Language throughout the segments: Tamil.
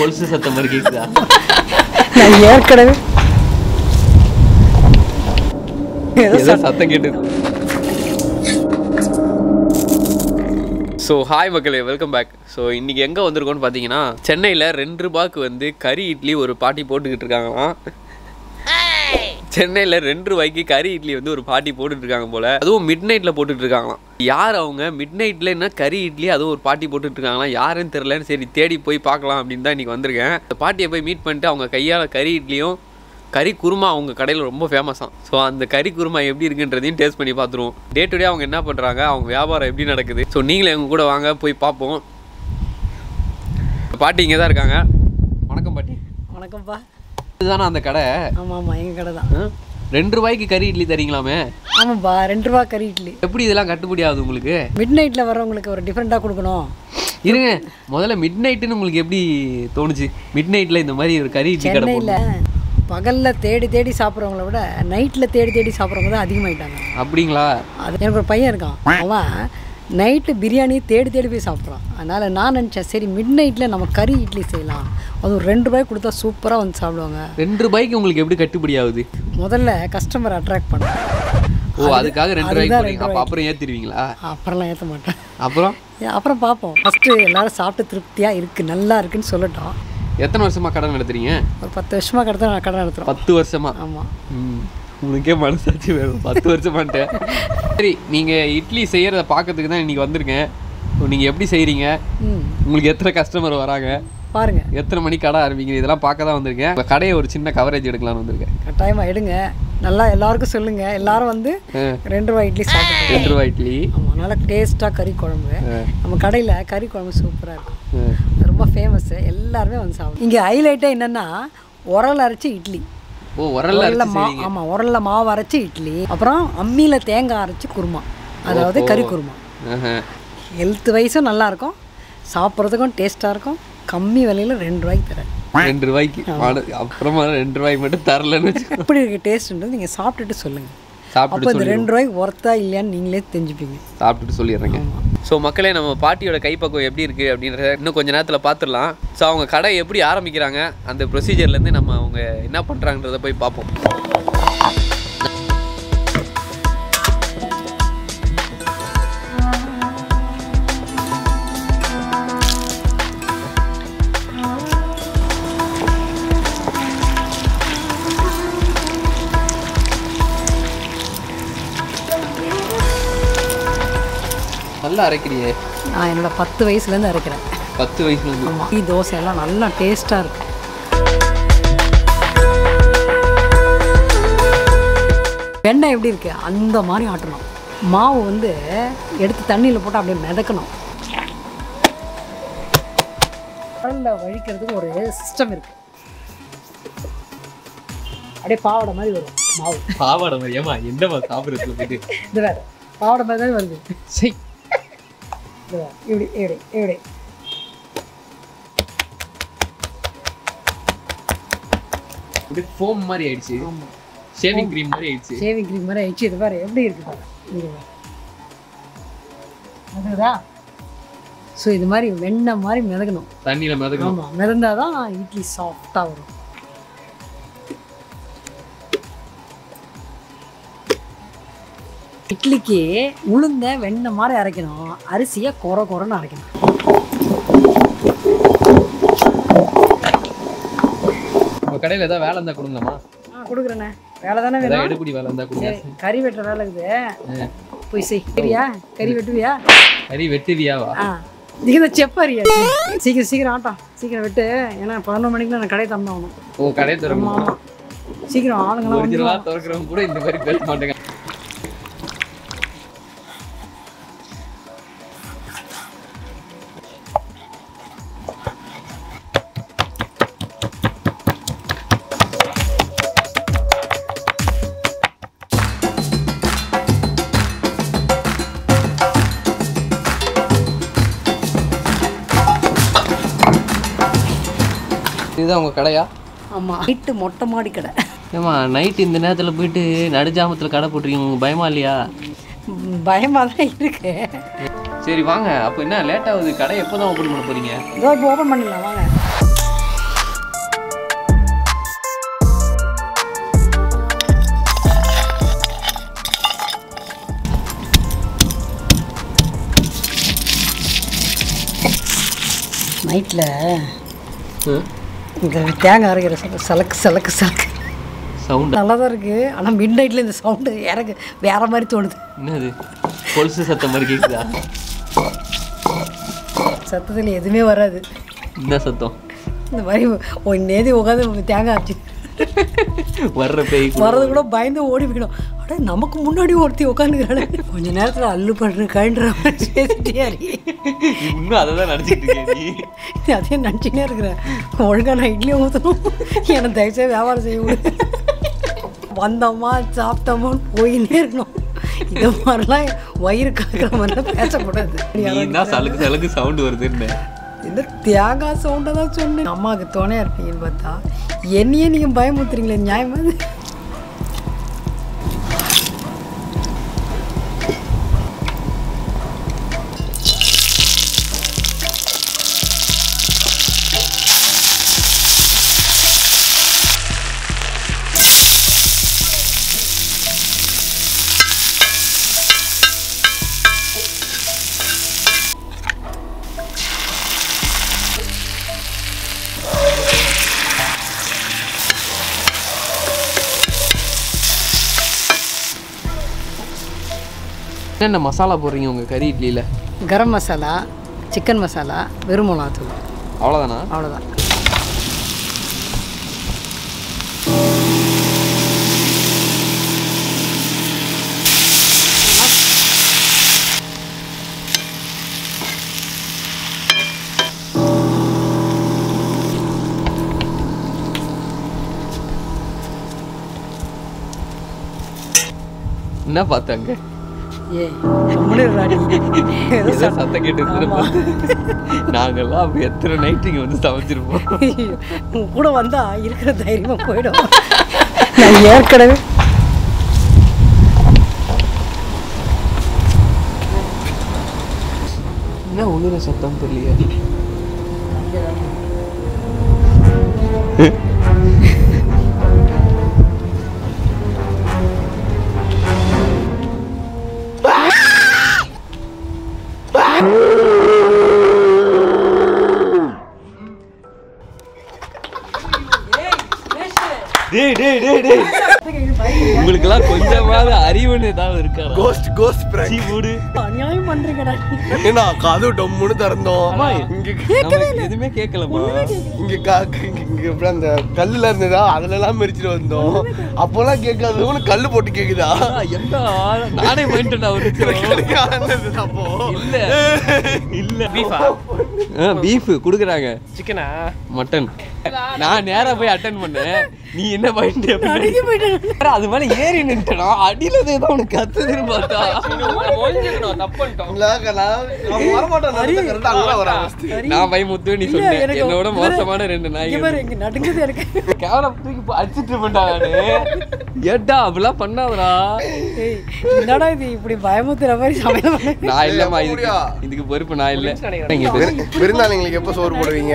கொலுசு சத்தம் மாதிரி கேக்குதா? நான் ஏற்கனவே ஏதோ சத்தம். கேட்டுது. ஸோ ஹாய் மக்களே வெல்கம் பேக் ஸோ இன்னைக்கு எங்கே வந்திருக்கோம்னு பார்த்தீங்கன்னா சென்னையில் ரெண்டு ரூபாய்க்கு வந்து கறி இட்லி ஒரு பாட்டி போட்டுக்கிட்டு இருக்காங்களாம். சென்னையில் ரெண்டு ரூபாய்க்கு கறி இட்லி வந்து ஒரு பாட்டி போட்டுட்டு இருக்காங்க போல. அதுவும் மிட் நைட்டில் போட்டுட்டு இருக்காங்களாம். யார் அவங்க? மிட் நைட்டில் என்ன கறி இட்லி அதுவும் ஒரு பாட்டி போட்டுட்டு இருக்காங்களாம் யாருன்னு தெரிலன்னு சரி தேடி போய் பார்க்கலாம் அப்படின்னு தான் இன்னைக்கு வந்திருக்கேன். அந்த பாட்டியை போய் மீட் பண்ணிட்டு அவங்க கையால் கறி இட்லியும் கறி குருமா அவங்க கடையில் ரொம்ப ஃபேமஸாம் ஸோ அந்த கறி குருமா எப்படி இருக்குன்றதையும் டேஸ்ட் பண்ணி பார்த்துருவோம். டே டு டே அவங்க என்ன பண்ணுறாங்க அவங்க வியாபாரம் எப்படி நடக்குது? ஸோ நீங்களே எங்க கூட வாங்க போய் பார்ப்போம். பாட்டி இங்கே தான் இருக்காங்க. வணக்கம் பாட்டி. வணக்கம்ப்பா. இதுதானே அந்த கடை? ஆமாம் ஆமாம் எங்கள் கடை தான்? ரெண்டு ரூபாய்க்கு கறி இட்லி தரீங்களாமே? ஆமாப்பா ரெண்டு ரூபா கறி இட்லி. எப்படி இதெல்லாம் கட்டுப்படி ஆகுது உங்களுக்கு? மிட் நைட்டில் வரவங்களுக்கு ஒரு டிஃப்ரெண்ட்டாக கொடுக்கணும். இருங்க முதல்ல மிட் நைட்டுன்னு உங்களுக்கு எப்படி தோணுச்சு? மிட் நைட்டில் இந்த மாதிரி ஒரு கறி இட்லி கடை பகலில் தேடி தேடி சாப்பிட்றவங்கள விட நைட்டில் தேடி தேடி சாப்பிட்றவங்க தான் அதிகமாயிட்டாங்க. அப்படிங்களா? அது எனக்கு ஒரு பையன் இருக்கான். அவன் நைட்டு பிரியாணி தேடி தேடி போய் சாப்பிட்றான் அதனால் நான் நினச்சேன் சரி மிட் நைட்டில் நம்ம கறி இட்லி செய்யலாம். அதுவும் ரெண்டு ரூபாய் கொடுத்தா சூப்பராக வந்து சாப்பிடுவாங்க. ரெண்டு ரூபாய்க்கு உங்களுக்கு எப்படி கட்டுப்படி ஆகுது? முதல்ல கஸ்டமர் அட்ராக்ட் பண்ணேன் ஓ அதுக்காக ரெண்டு ரூபாய்க்கு அப்போ அப்புறம் ஏற்றிடுவீங்களா அப்புறம்லாம் ஏற்ற மாட்டேன். அப்புறம்? அப்புறம் பார்ப்போம் ஃபஸ்ட்டு எல்லாரும் சாப்பிட்டு திருப்தியாக இருக்குது நல்லா இருக்குன்னு சொல்லட்டும். எத்தனை வருஷமா கடை நடத்துறீங்க? ஒரு பத்து வருஷமாக கடை நான் கடை நடத்துகிறோம் பத்து வருஷமா? ஆமாம் ம். உனக்கே மனசாட்சி வேணும். பத்து வருஷமான்ட்டேன் சரி நீங்கள் இட்லி செய்கிறத பார்க்கறதுக்கு தான் இன்னைக்கு வந்திருக்கேன். இப்போ நீங்கள் எப்படி செய்கிறீங்க உங்களுக்கு எத்தனை கஸ்டமர் வராங்க? பாருங்கள் எத்தனை மணிக்கு கடை ஆரம்பிக்கிறீங்க இதெல்லாம் பார்க்க தான் வந்திருக்கேன். உங்கள் கடையை ஒரு சின்ன கவரேஜ் எடுக்கலாம்னு வந்திருக்கேன். கட்டாயமாக எடுங்க. நல்லா எல்லாருக்கும் சொல்லுங்கள் எல்லாரும் வந்து. ரெண்டு ரூபாய் இட்லி சாப்பிட்டு ரெண்டு ரூபாய் இட்லி. ஆமாம் நல்லா டேஸ்ட்டாக கறி குழம்பு. நம்ம கடையில் கறி குழம்பு சூப்பராக இருக்கும். ரொம்ப ஃபேமஸ்ஸு எல்லாருமே வந்து சாப்பிடும் இங்கே ஹைலைட்டே என்னென்னா உரல் அரைச்சி இட்லி. ஓ உரல்ல ஆமாம் உரல்ல மாவு அரைச்சி இட்லி. அப்புறம் அம்மியில் தேங்காய் அரைச்சி குருமா. அதாவது கறி குருமா. ஹெல்த் வைஸும் நல்லாயிருக்கும் சாப்பிட்றதுக்கும் டேஸ்ட்டாக இருக்கும். கம்மி விலையில் ரெண்டு ரூபாய்க்கு தரேன். ரெண்டு ரூபாய்க்கு? அப்புறமா ரெண்டு ரூபாய்க்கு மட்டும் தரலன்னு எப்படி இருக்க டேஸ்ட்டுன்றது நீங்கள் சாப்பிட்டுட்டு சொல்லுங்கள் அப்போ இந்த ரெண்டு ரூபாய்க்கு ஒர்த்தா இல்லையான்னு நீங்களே தெரிஞ்சுப்பீங்க. சாப்பிட்டுட்டு சொல்லிடுறேங்க. ஸோ மக்களே நம்ம பாட்டியோட கைப்பக்குவம் எப்படி இருக்குது அப்படின்றத இன்னும் கொஞ்ச நேரத்தில் பார்த்துடலாம் ஸோ அவங்க கடை எப்படி ஆரம்பிக்கிறாங்க? அந்த ப்ரொசீஜர்லேருந்து நம்ம அவங்க என்ன பண்ணுறாங்கன்றத போய் பார்ப்போம். நல்லா அரைக்கிறியே. நான் என்னோட பத்து வயசுலேருந்து அரைக்கிறேன். பத்து வயசுல இருந்து ஆமாம் தோசை எல்லாம் நல்லா டேஸ்ட்டாக இருக்கும். வெண்ணெய் எப்படி இருக்கு? அந்த மாதிரி ஆட்டணும். மாவு வந்து எடுத்து தண்ணியில் போட்டு அப்படியே மிதக்கணும். கடலில் வழிக்கிறதுக்கு ஒரு சிஸ்டம் இருக்கு. அப்படியே பாவாடை மாதிரி வரும் மாவு. பாவாடை மாதிரியாமா என்னமா சாப்பிட்றதுல போயிட்டு இது வேற பாவாடை மாதிரி தான் வருது. சரி. இப்படி இப்படி இப்படி. அப்படியே ஃபோம் மாதிரி ஆயிடுச்சு. ஷேவிங் க்ரீம் மாதிரி ஆயிடுச்சு. ஷேவிங் க்ரீம் மாதிரி ஆயிடுச்சு. இது பாரு எப்படி இருக்கு பாரு. அதுதா ஸோ இது மாதிரி வெண்ணெய் மாதிரி மிதக்கணும். தண்ணியில மிதக்கணும். ஆமாம் மிதந்தாதான் இட்லி சாஃப்டாக வரும். இட்லிக்கு உளுந்த வெண்ணெய் மாதிரி அரைக்கணும். அரிசியை குறை குறைன்னு அரைக்கணும். உங்க கடையில ஏதாவது வேலை இருந்தா கொடுங்கம்மா. ஆ கொடுக்குறேண்ணே. வேலை தானே வேணும்? எடுபடி வேலை இருந்தா சரி, கறி வெட்டுற வேலை இருக்குது போய் செய். சரியா? கறி வெட்டுவியா? கறி வெட்டுவியாவா நீங்க செப்பாரியா சீக்கிரம் சீக்கிரம் ஆட்டம் சீக்கிரம் விட்டு. ஏன்னா பதினொரு மணிக்கு நான் கடை தந்தாகணும் ஓ கடை திறமா சீக்கிரம் ஆளுங்களாம் கூட இந்த மாதிரி பேச மாட்டேங்க. இதுதான் உங்கள் கடையா? ஆமாம் நைட்டு மொட்டை மாடி கடை. ஏம்மா நைட்டு இந்த நேரத்தில் போயிட்டு நடுஜாமத்தில் கடை போட்டிருக்கீங்க உங்களுக்கு பயமா இல்லையா? பயமாக தான் இருக்கு. சரி வாங்க. அப்போ என்ன லேட் ஆகுது. கடை எப்போ தான் ஓப்பன் பண்ண போகிறீங்க இதோ இப்போ ஓப்பன் பண்ணிடலாம் வாங்க. நைட்டில் இந்த தேங்காய் அரைக்கிற சல- சலக்கு சலக்கு சலக்கு. சவுண்ட். நல்லா தான் இருக்குது ஆனால் மிட் நைட்டில் இந்த சவுண்டு எனக்கு வேற மாதிரி தோணுது. என்னது? கொலுசு சத்தம் மாதிரி கேக்குதா? சத்தத்தில் எதுவுமே வராது. என்ன சத்தம்? இந்த மாதிரி ஒரு நேதி உட்காந்து தேங்காய் அரைச்சி வர்ற பேய் கூட. வர்றது கூட பயந்து ஓடி போயிடும். அட நமக்கு முன்னாடி ஒருத்தி உட்காந்துக்கிறாள் கொஞ்ச நேரத்தில் அல்லு பண்ணுற கழுன்ற இன்னும் அதை தான் நினச்சிட்டு அதே நினச்சினே இருக்கிறேன் ஒழுங்கா நான் இட்லியை ஊற்றணும் எனக்கு தயவுசெய்து வியாபாரம் செய்ய விடு. வந்தோமா சாப்பிட்டோமான்னு போயின்னே இருக்கணும். இது மாதிரிலாம் வயிறு காக்கிற மாதிரிலாம் பேசக்கூடாது. சலுக்கு சலுக்கு சவுண்டு வருதுன்னு. இந்த தேங்காய் சவுண்டை தான் சொன்னேன். அம்மாவுக்கு துணையாக இருப்பீங்கன்னு பார்த்தா என்னையே நீங்கள் பயமுத்துறீங்களே நியாயமா என்னென்ன மசாலா போடுறீங்க உங்கள் கறி இட்லியில்? கரம் மசாலா சிக்கன் மசாலா வெறும் மிளகாத்தூள். அவ்வளோதானா அவ்வளோதான் என்ன பார்த்தாங்க? ஏ. ஏதோ சத்தம் கேட்டு. நாங்கெல்லாம் அப்போ எத்தனை நைட்டு இங்கே வந்து சமைச்சிருப்போம்? கூட வந்தா இருக்கிற தைரியமா போயிடும். நான் ஏற்கனவே என்ன உழுற சத்தம் தெரியலையே. டேய் டேய் டேய் டேய். உங்களுக்கெல்லாம் கொஞ்சமாவது அறிவுன்னு ஏதாவது இருக்கா? கோஸ்ட் கோஸ்ட் சீ மூடு. அநியாயம் பண்றீங்கடா. ஏன்னா கதவு டம்முன்னு திறந்தோம். எதுவுமே கேட்கலமா இங்க கா- இங்க அந்த கல்லுல இருந்ததா? அதுல எல்லாம் மெரிச்சிட்டு வந்தோம் அப்போலாம் கேட்காது. உனக்கு கல்லு போட்டு கேக்குதா? எந்த ஆள- நானே மைண்ட் ஒரு ஆனது அப்போ. இல்ல. இல்ல. பீஃபா பீஃப் குடுக்குறாங்க. சிக்கனா மட்டன் நான் நேரா போய் அட்டன் பண்ணேன். நீ என்ன பண்ணிட்டு போயிட்டேன். அது மேல ஏறி நின்ட்டனா அடியில ஏதோ உனக்கு கத்துதுன்னு பார்த்தா. நான் பயமுத்து நீ சொன்ன எனக்கு என்னோட மோசமான ரெண்டு இங்க நாய்கள் பாரு இங்க நடுங்குது எனக்கு. கேவலம் தூக்கி போ- அடிச்சிட்டு இருப்பேன்டானு ஏட்டா அப்படிலாம் பண்ணாதடா. ஏய், என்னடா இது? இப்படி பயமுத்துற மாதிரி நான் இல்லம்மா இதுக்கு பொறுப்பு நான் இல்ல. விருந்தாளிங்களுக்கு எப்போ சோறு போடுவீங்க.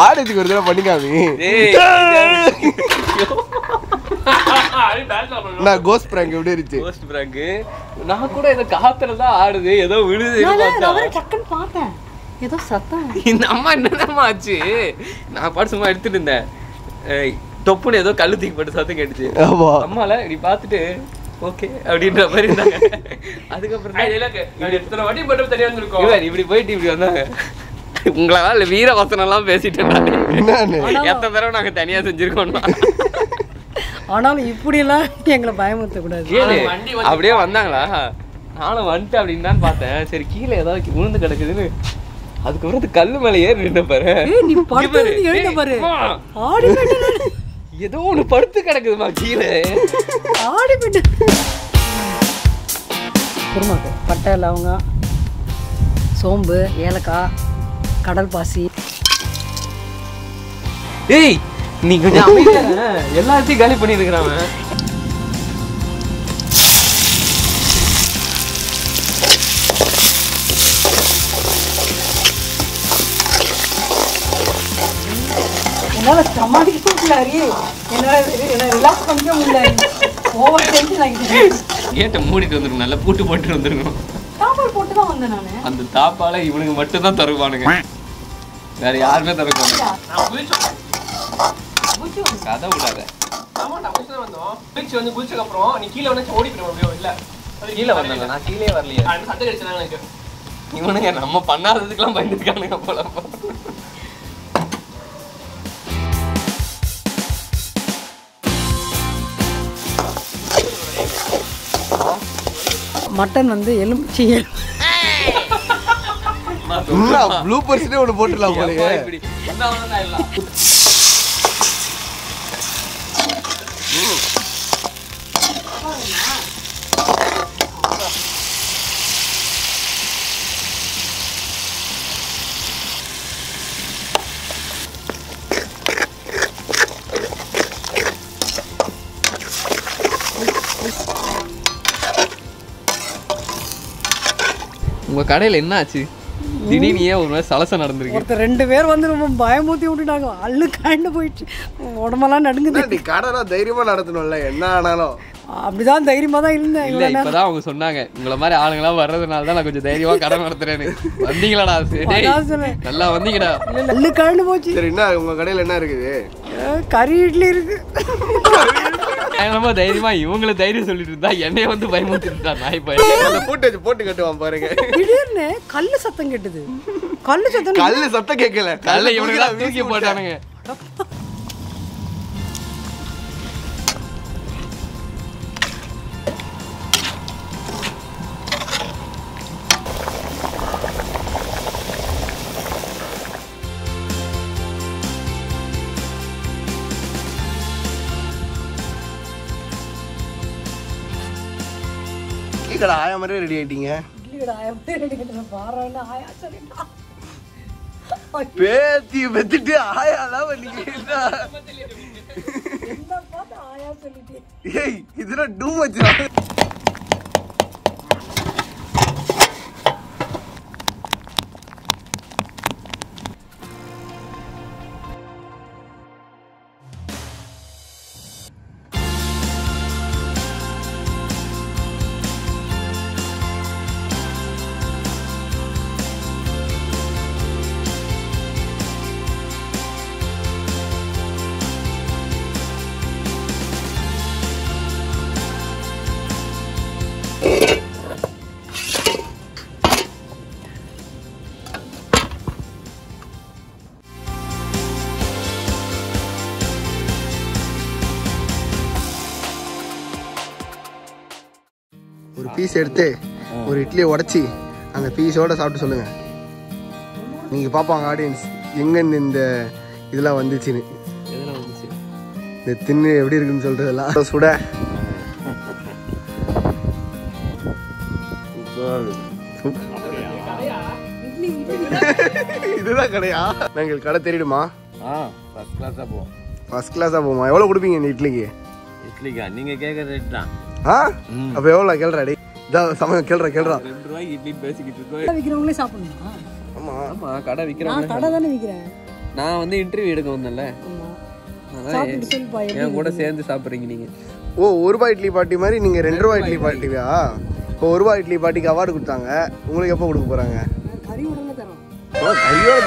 ஆடுறதுக்கு ஒரு தடவை பண்ணிக்காமி? டேய், நான் கோஸ்ட் பிராங்க் எப்படி இருந்துச்சு. நான் கூட ஏதோ காத்துல தான் ஆடுது ஏதோ டக்குன்னு பார்த்தேன். ஏதோ சத்தம். இந்த அம்மா என்னதாம்மா ஆச்சு? நான் பாட்டு சும்மா எடுத்துட்டு இருந்தேன். ஏய், டொப்புன்னு ஏதோ கல்லு தூக்கி போட்டு சத்தம் கேட்டுச்சு. ஆமா. அம்மால இப்படி பார்த்துட்டு ஓகே அப்படின்ற மாதிரி இருந்தாங்க. அதுக்கப்புறம் இவர் இப்படி போயிட்டு இப்படி வந்தாங்க. உங்களால வீர வசனம் எல்லாம் பேசிட்டேன் நானு. என்னன்னு? எத்தனை தடவை நாங்க தனியா செஞ்சிருக்கோம் ஆனாலும் இப்படியெல்லாம் எங்களை பயமுத்தக்கூடாது கேளு அப்படியே வந்தாங்களா? நானும் வந்துட்டு அப்படின்னு தான் பார்த்தேன். சரி கீழே ஏதாவது விழுந்து கிடக்குதுன்னு. அதுக்கப்புறம் அது கல்லு மேல ஏறி நின்ன பாரு. ஏய், நீ பாரு. பாரு. ஏதோ ஒண்ணு படுத்து கிடக்குதுமா கீழே. ஆடி போயிட்டேன் குருமாக்கு பட்டை லவங்கம் சோம்பு ஏலக்காய் கடல் பாசி. ஏய் நீ கொஞ்சம். எல்லாத்தையும் காலி பண்ணி என்னால் சமாளிக்க முடியல அரி என்னால் என்ன ரிலாக்ஸ் பண்ணிக்க முடியல ஓவர் டென்ஷன் ஆகிட்டேன் கேட்டை மூடிட்டு வந்துருங்க. நல்லா பூட்டு போட்டு வந்துருக்கணும் சாப்பாடு போட்டு தான் வந்தேன் நான். அந்த தாப்பால இவனுங்க மட்டும் தான் தருவானுங்க. வேற யாருமே தருவாங்க கதை விடாத. ஆமா நான் குளிச்சு வந்தோம். குளிச்சு வந்து குளிச்சதுக்கு அப்புறம் நீ கீழே வந்து ஓடி அப்படியோ இல்ல. அது கீழே வந்தேன் நான் கீழே வரலையே. அந்த சட்டை கடிச்சா எனக்கு இவனுங்க நம்ம பண்ணாததுக்கெல்லாம் பயந்துருக்கானுங்க போல. மட்டன் வந்து எலுமிச்சி ப்ளூ பர்ஸ்னே ஒன்று போட்டுடலாம் போலயே. இப்படி இந்த அவ்வளவுதான் எல்லாம். உங்க கடையில என்ன ஆச்சு திடீர்னு ஏன் ஒரு மாதிரி சலசம் நடந்திருக்கு? ஒருத்தர் ரெண்டு பேர் வந்து ரொம்ப பயமூத்தி விட்டுட்டாங்க. அள்ளு காண்டு போயிடுச்சு. உடம்பெல்லாம் நடுங்குது. நீ கடை தைரியமா நடத்தணும்ல? என்ன ஆனாலும். அப்படிதான் தைரியமா தான் இருந்தேன். இல்ல இப்பதான் அவங்க சொன்னாங்க உங்களை மாதிரி ஆளுங்களாம் வர்றதுனால தான் நான் கொஞ்சம் தைரியமா கடை நடத்துறேன்னு. வந்தீங்களாடா சரி. நல்லா வந்தீங்கடா. அள்ளு காண்டு போச்சு. சரி என்ன உங்க கடையில என்ன இருக்குது? கறி இட்லி இருக்கு. ரொம்ப தைரியமா இவங்கள தைரியம் சொல்லிட்டு இருந்தா என்னைய வந்து பயமுறுத்திட்டு இருந்தா நாய் பையன் பூட்டு வச்சு போட்டு கட்டுவான் பாருங்க. திடீர்னு கல்லு சத்தம் கேட்டுது. கல்லு சத்தம் கல்லு சத்தம் கேட்கல. கல்ல இவனுக்கு தான் தூக்கி போட்டானுங்க. இட்லி கடை ஆயா மாதிரியே ரெடி ஆயிட்டீங்க இட்லி கடை ஆயா பேர் எடுக்கிட்டு பாருன்னு ஆயா சொல்லிட்டான் பேத்தி பெத்துட்டு ஆயாலாம் நீங்க என்ன ஆயா சொல்லிட்டு? ஏய் இதுல டூ வச்சு ஒரு பீஸ் எடுத்து ஒரு இட்லியை உடைச்சி அந்த பீஸோட சாப்பிட்டு சொல்லுங்க. நீங்க பாப்பாங்க ஆடியன்ஸ் எங்கன்னு இந்த இதெல்லாம் வந்துச்சுன்னு. இந்த தின்னு எப்படி இருக்குன்னு சொல்றதெல்லாம். சுட இதுதான் கடையா? நாங்கள் கடை தெரியுமா ஆ ஃபர்ஸ்ட் கிளாஸாக போவோம். ஃபர்ஸ்ட் கிளாஸா போமா எவ்வளவு கொடுப்பீங்க இந்த இட்லிக்கு? இட்லிக்கா? நீங்கள் கேட்குற ரேட் தான். ஆ? அப்ப எவ்வளவு? கேள்றா டேய். இதான் சமயம் கேள்றா கேள்றா. ரெண்டு ரூபாய்க்கு இட்லி பேசிக்கிட்டு இருக்கோம். விற்கிறவங்களே சாப்பிடணுமா? ஆமா. ஆமா கடை நான் விற்கிறவங்க கடை தானே விற்கிறேன் நான் வந்து இன்டர்வியூ எடுக்க வந்தேன்ல. என் கூட சேர்ந்து சாப்பிட்றீங்க நீங்க. ஓ ஒரு ரூபாய் இட்லி பாட்டி மாதிரி நீங்க ரெண்டு ரூபாய் இட்லி பாட்டியா? இப்போ ஒரு ரூபாய் இட்லி பாட்டிக்கு அவார்டு கொடுத்தாங்க. உங்களுக்கு எப்போ கொடுக்க போறாங்க? கையோட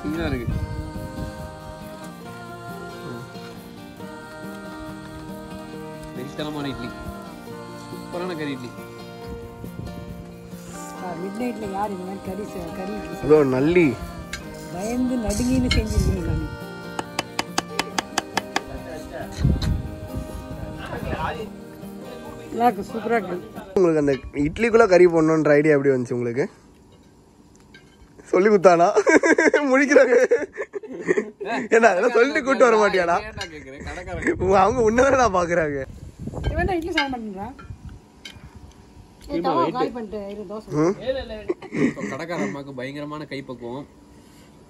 சீனா இருக்கு. வெறித்தனமான இட்லி. சூப்பரான கறி இட்லி. மிட் நைட்டில் யார் இந்த மாதிரி கறி கறி இதோ நல்லி. பயந்து நடுங்கின்னு செஞ்சிருக்கீங்க நான் சூப்பராக உங்களுக்கு அந்த இட்லிக்குள்ள கறி போடணுன்ற ஐடியா எப்படி வந்துச்சு உங்களுக்கு? சொல்லி குத்தானா? முடிக்கிறாங்க ஏன்னா அதெல்லாம் சொல்லிட்டு கூட்டு வர மாட்டியாடா? அவங்க உன்னதானே நான் இட்லி சாப்பிட காய் பண்ணிட்டு இரு தோசை இப்போ கடைக்கார அம்மாவுக்கு பயங்கரமான கைப்பக்குவம்.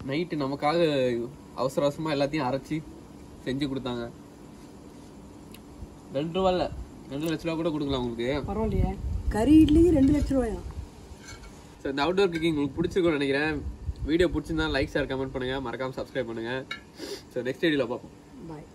நைட்டு நமக்காக அவசர அவசரமா எல்லாத்தையும் அரைச்சி செஞ்சு கொடுத்தாங்க. ரெண்டு ரூபா இல்ல. ரெண்டு லட்ச ரூபா கூட கொடுக்கலாம் உங்களுக்கு. பரவாயில்லையே. கறி இட்லிக்கு ரெண்டு லட்ச ரூபாயா? ஸோ இந்த அவுட்டோர் குக்கிங் உங்களுக்கு பிடிச்சிருக்கும்னு நினைக்கிறேன். வீடியோ பிடிச்சிருந்தா லைக் ஷேர் கமெண்ட் பண்ணுங்க. மறக்காம சப்ஸ்கிரைப் பண்ணுங்க. ஸோ நெக்ஸ்ட் வீடியோவில் பார்ப்போம். பாய்